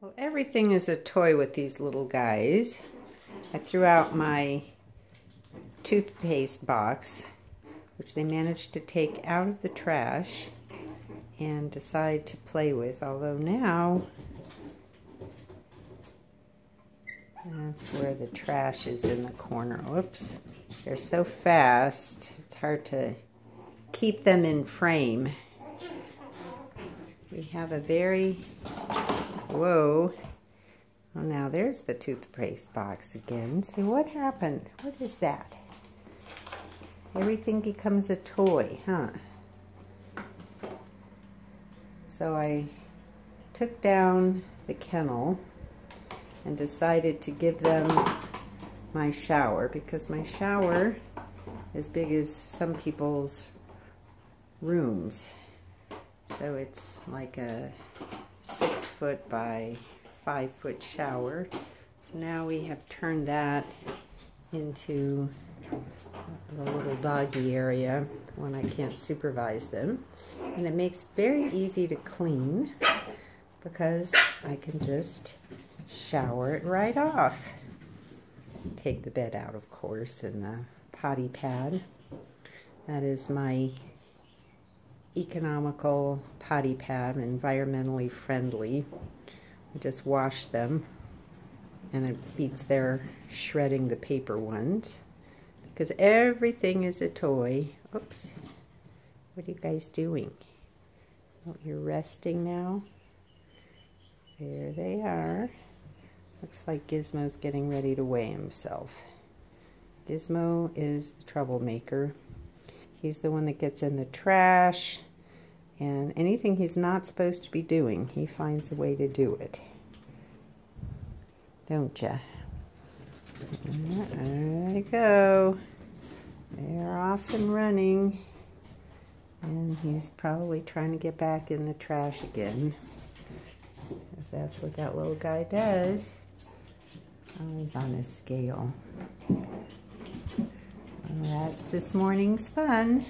Well, everything is a toy with these little guys. I threw out my toothpaste box, which they managed to take out of the trash and decide to play with. Although now, that's where the trash is in the corner. Whoops. They're so fast, it's hard to keep them in frame. We have a very Whoa. Well, now there's the toothpaste box again. See, what happened? What is that? Everything becomes a toy, huh? So I took down the kennel and decided to give them my shower because my shower is big as some people's rooms. So it's like a six foot by five foot shower. So now we have turned that into the little doggy area when I can't supervise them. And it makes very easy to clean because I can just shower it right off. Take the bed out, of course, and the potty pad. That is my economical potty pad, environmentally friendly. I just wash them and it beats their shredding the paper ones because everything is a toy. Oops. What are you guys doing? Oh, you're resting now? There they are. Looks like Gizmo's getting ready to weigh himself. Gizmo is the troublemaker. He's the one that gets in the trash and anything he's not supposed to be doing, he finds a way to do it. Don't ya? There they go. They're off and running. And he's probably trying to get back in the trash again. If that's what that little guy does. Oh, he's on his scale. Well, that's this morning's fun.